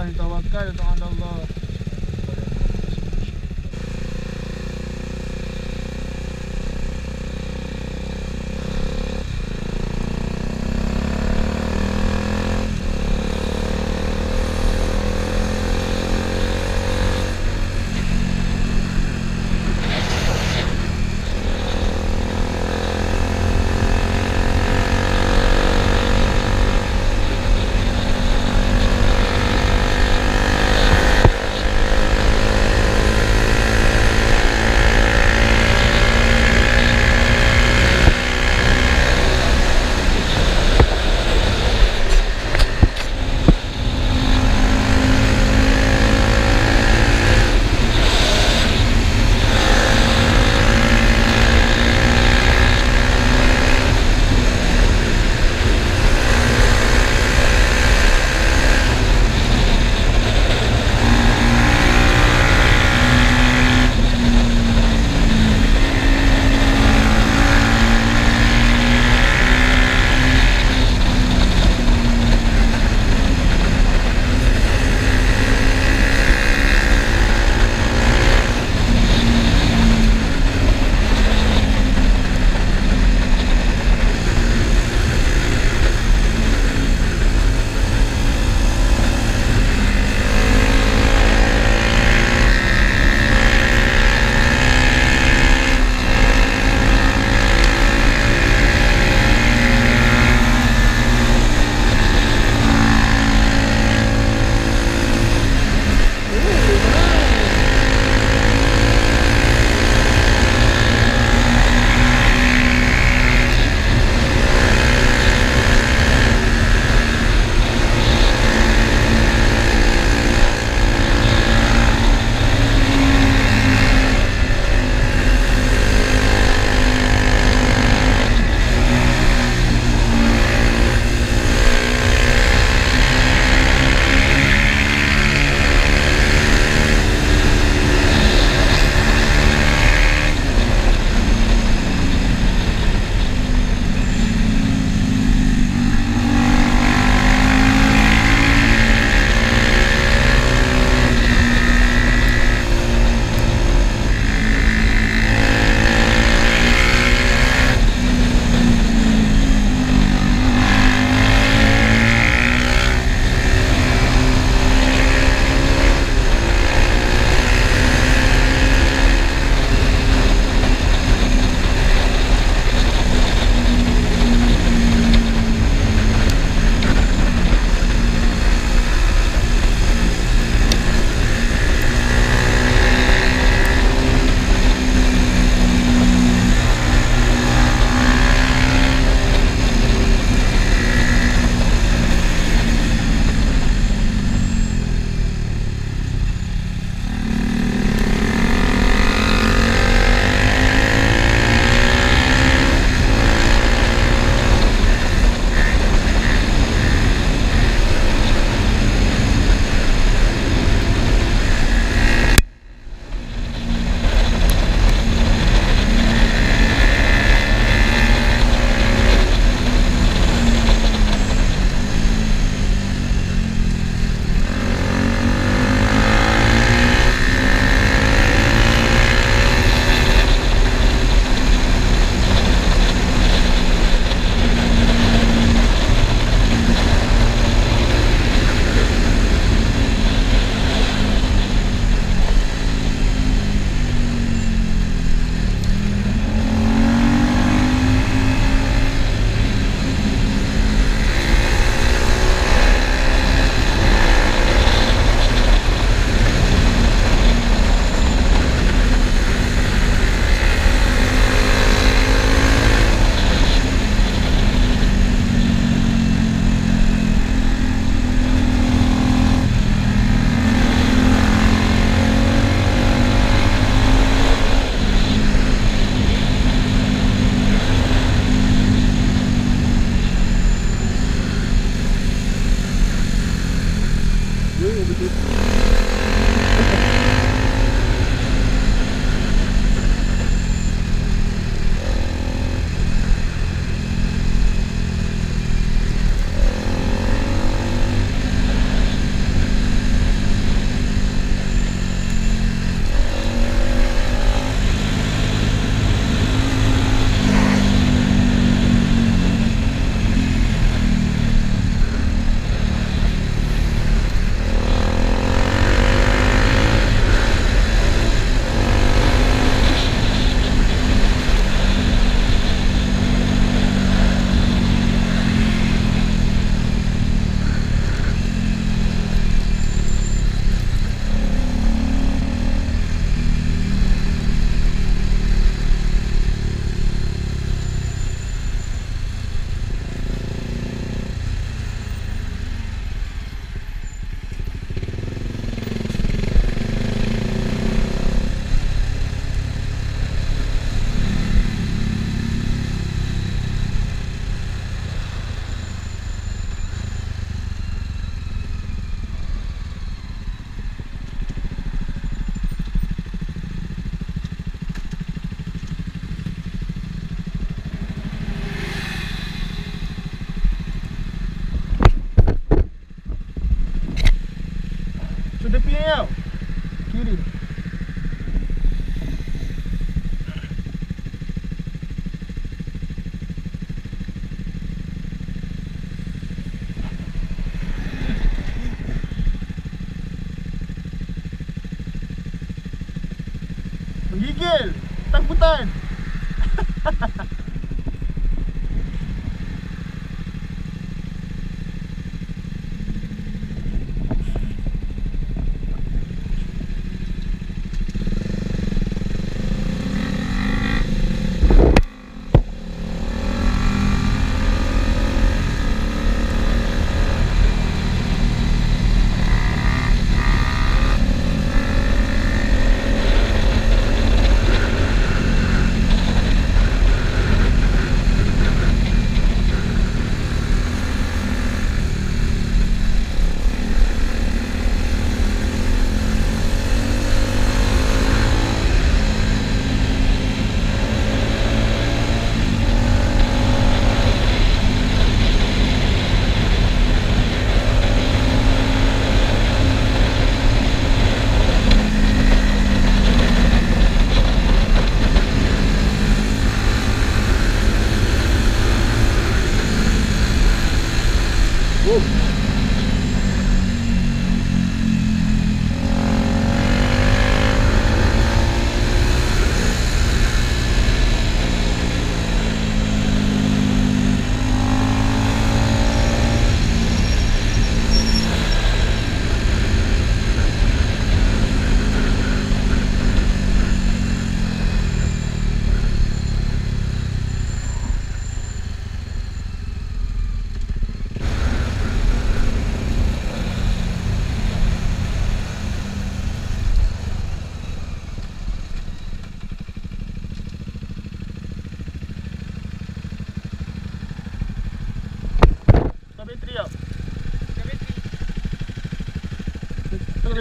ang tawag ka, ito ang tawag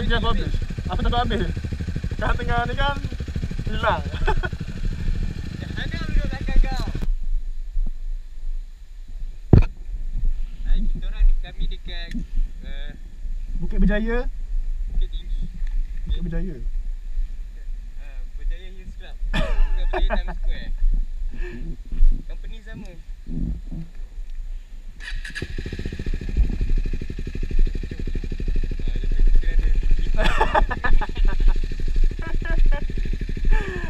Bateri aku habis Apa tak habis Kat tengah ni kan Hilang Bukit Berjaya Bukit Tinggi. Bukit Berjaya Uh, Berjaya Hills Club. Bukan Berjaya Times Square. Company sama. ハハハハ!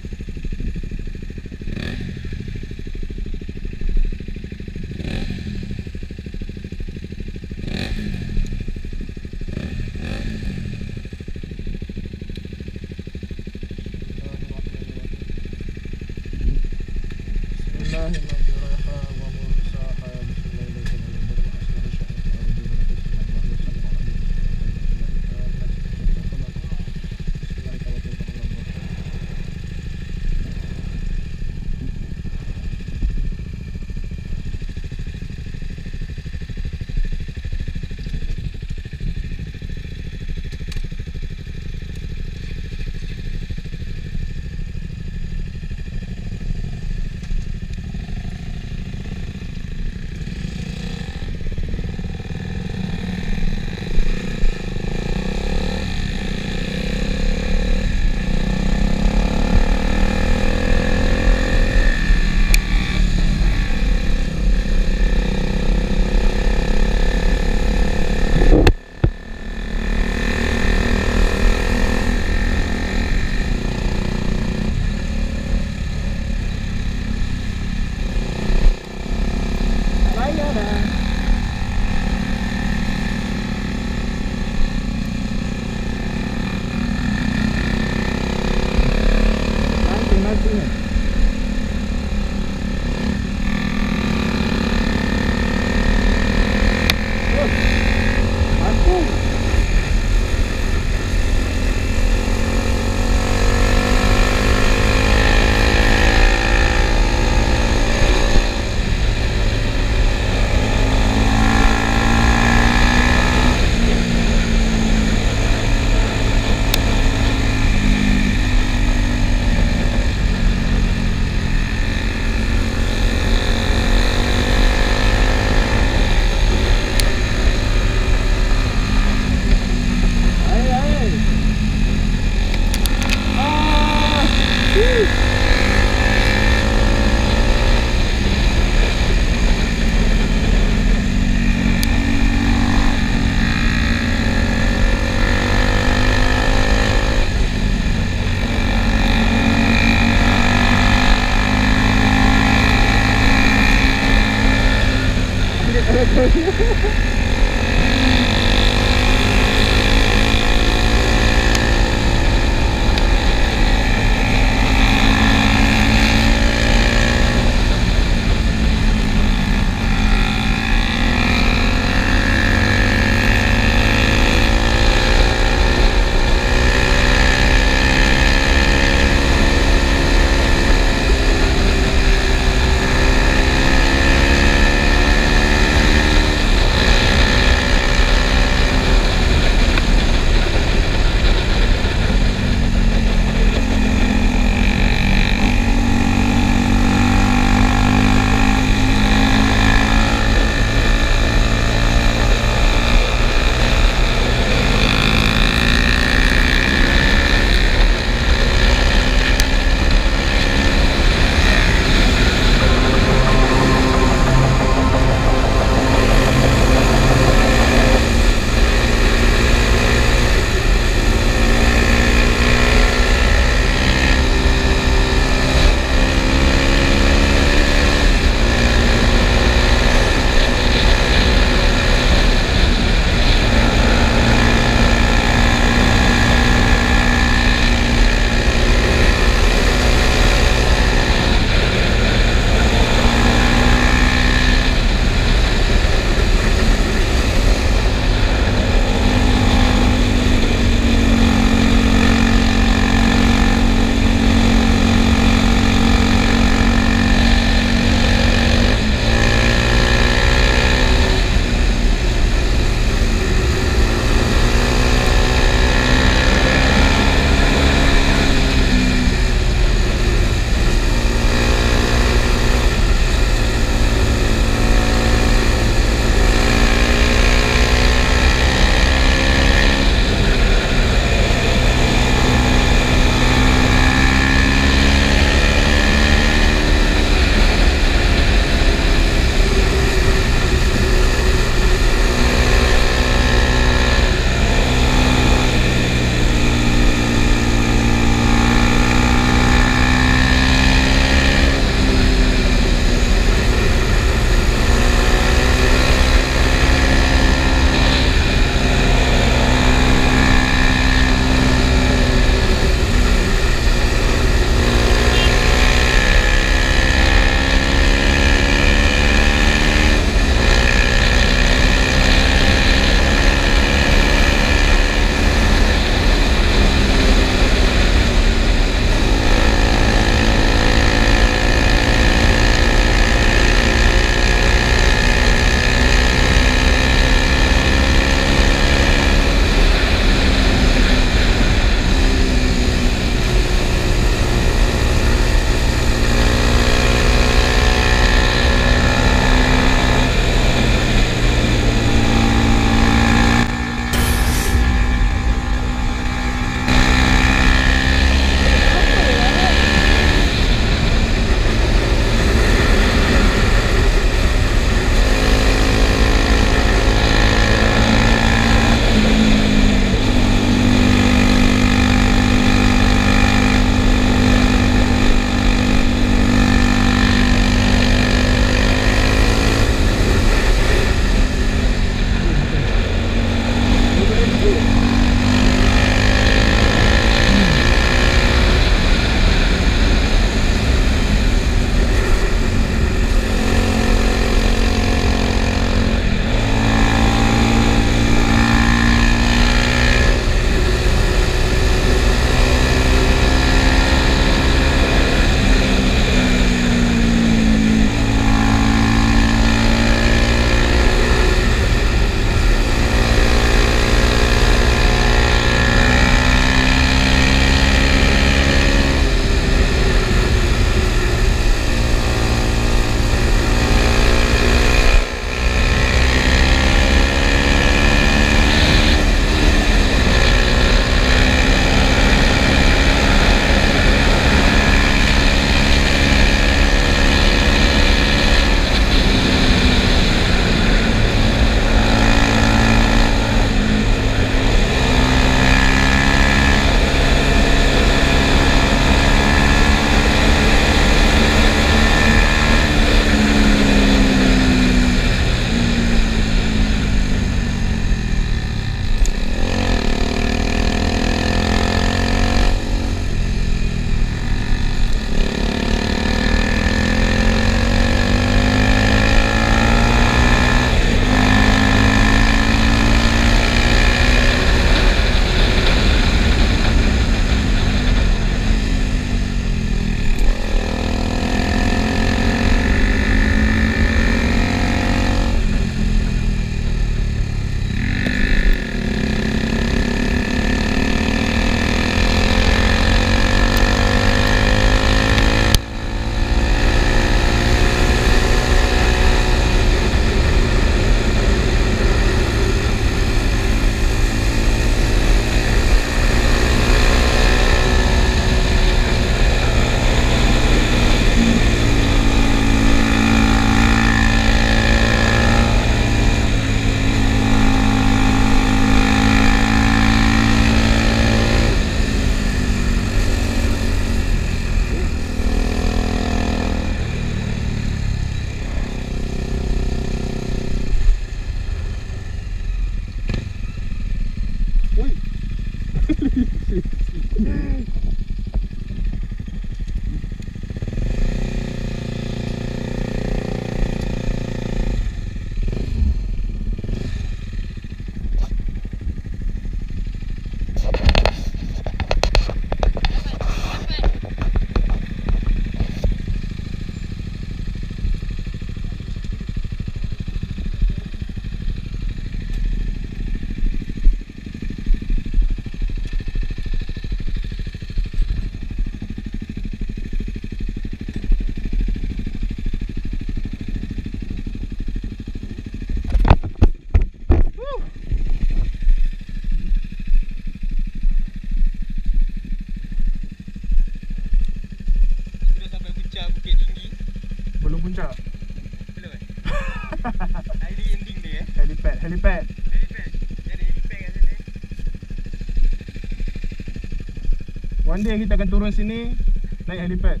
One day kita akan turun sini naik helipad.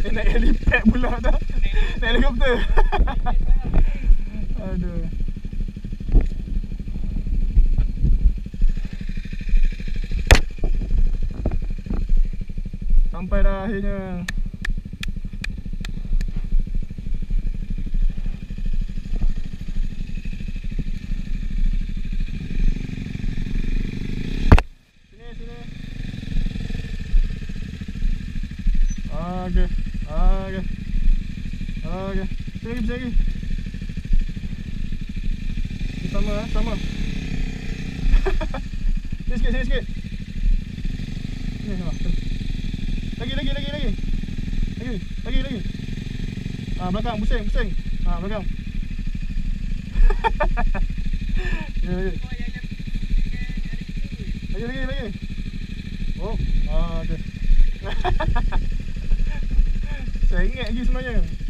eh naik helipad pula dah. Naik helikopter. Aduh. Sampai dah akhirnya. Sini sini. Okey. Okey. Okey. Sini lagi, lagi. Ni sama eh, sama. sini sikit, sini sikit. Lagi lagi lagi lagi. Lagi, lagi lagi. Ah belakang pusing, pusing. Ah belakang. hari tu. Lagi lagi lagi. Oh, ah okey. Saya ingat lagi sebenarnya.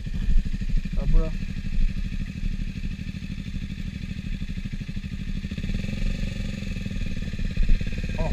Tak apa lah. Oh.